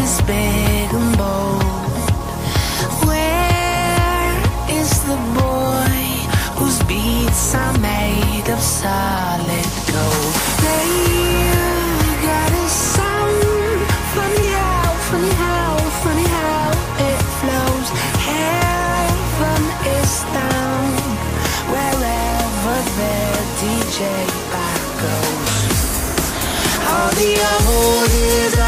is big and bold. Where is the boy whose beats are made of solid gold? They've got a sound, funny how, funny how, funny how it flows. Heaven is down wherever their DJ back goes. All the oldies and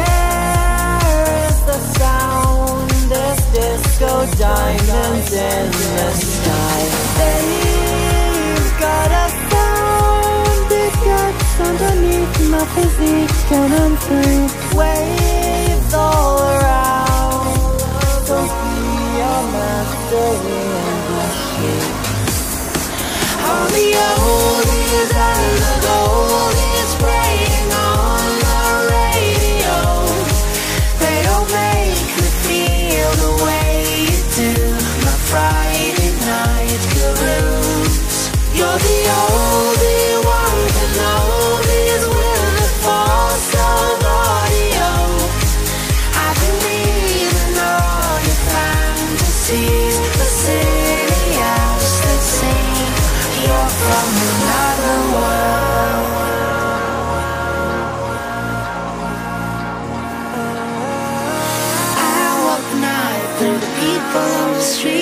diamonds in the sky. They've got a sound, they've underneath my physique, and I'm free. Waves all around, so be a master in the shade. All the oldies and people on the streets.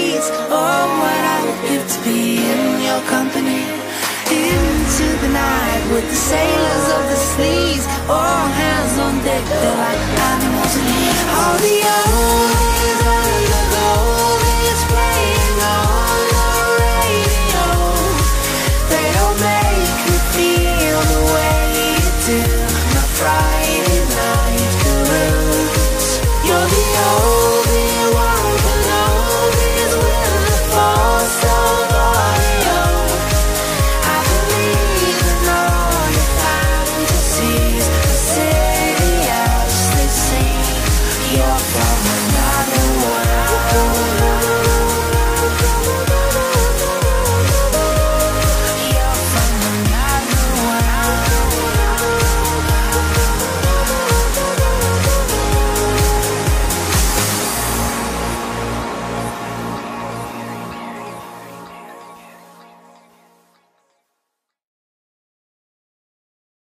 night with the sailors of the seas, all hands on deck, they're like animals. In